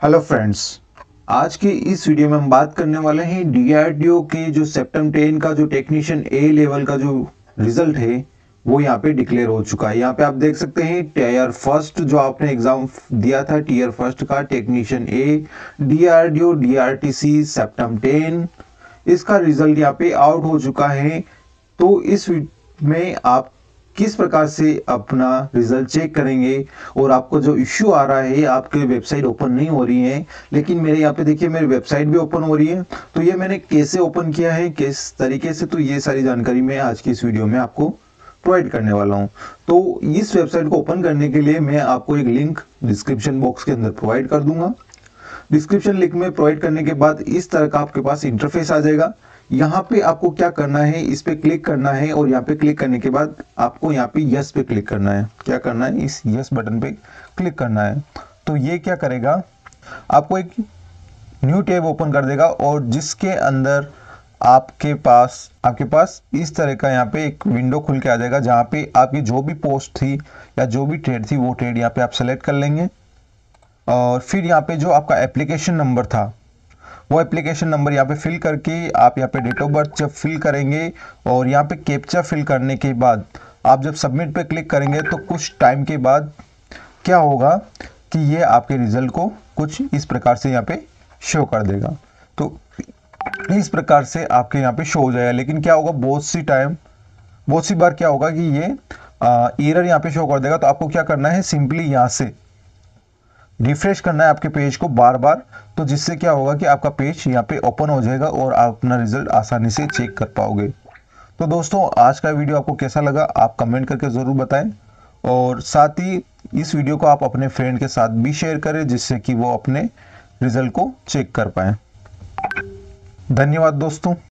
Hello friends आज के इस वीडियो में हम बात करने वाले हैं डीआरडीओ के जो सेप्टम टेन का जो टेक्नीशियन ए लेवल का जो रिज़ल्ट है, वो यहाँ पे डिक्लेयर हो चुका है। यहाँ पे आप देख सकते हैं टीयर फ़र्स्ट जो आपने एग्ज़ाम दिया था टीयर फ़र्स्ट का technician A DRDO DRTC CEPTAM ten इसका रिज़ल्ट यहाँ पे आउट हो चुका है। तो इस में आप किस प्रकार से अपना रिज़ल्ट चेक करेंगे और आपको जो इश्यू आ रहा है आपके वेबसाइट ओपन नहीं हो रही है, लेकिन मेरे यहाँ पे देखिए, मेरी वेबसाइट भी ओपन हो रही है। तो ये मैंने कैसे ओपन किया है, किस तरीके से तो ये सारी जानकारी मैं आज की इस वीडियो में आपको प्रोवाइड करने वाला हूँ। तो इस वेबसाइट को ओपन करने के लिए मैं आपको एक लिंक डिस्क्रिप्शन बॉक्स के अंदर प्रोवाइड कर दूँगा। डिस्क्रिप्शन लिंक में प्रोवाइड करने के बाद इस तरह का आपके पास इंटरफेस आ जाएगा। यहाँ पे आपको क्या करना है? इस पे क्लिक करना है और यहाँ पे क्लिक करने के बाद आपको यहाँ पे यस पे क्लिक करना है। क्या करना है? इस यस बटन पे क्लिक करना है। तो ये क्या करेगा? आपको एक न्यू टैब ओपन कर देगा और जिसके अंदर आपके पास आपके पास इस तरह का यहाँ पे एक विंडो खुल के आ जाएगा जहाँ पे आपकी जो भी पोस्ट थी या जो भी ट्रेड थी वो ट्रेड यहाँ पे आप सेलेक्ट कर लेंगे। और फिर यहाँ पे जो आपका एप्लीकेशन नंबर था वो एप्लीकेशन नंबर यहाँ पे फिल करके आप यहाँ पे डेट ऑफ़ बर्थ जब फिल करेंगे और यहाँ पे कैप्चा फिल करने के बाद आप जब सबमिट पे क्लिक करेंगे तो कुछ टाइम के बाद क्या होगा कि ये आपके रिज़ल्ट को कुछ इस प्रकार से यहाँ पे शो कर देगा। तो इस प्रकार से आपके यहाँ पे शो हो जाएगा। लेकिन क्या होगा, बहुत सी टाइम बहुत सी बार क्या होगा कि ये एरर यहाँ पे शो कर देगा। तो आपको क्या करना है सिंपली यहाँ से रिफ्रेश करना है आपके पेज को बार बार तो जिससे क्या होगा कि आपका पेज यहाँ पे ओपन हो जाएगा और आप अपना रिज़ल्ट आसानी से चेक कर पाओगे। तो दोस्तों, आज का वीडियो आपको कैसा लगा, आप कमेंट करके ज़रूर बताएँ और साथ ही इस वीडियो को आप अपने फ्रेंड के साथ भी शेयर करें, जिससे कि वो अपने रिज़ल्ट को चेक कर पाए। धन्यवाद दोस्तों।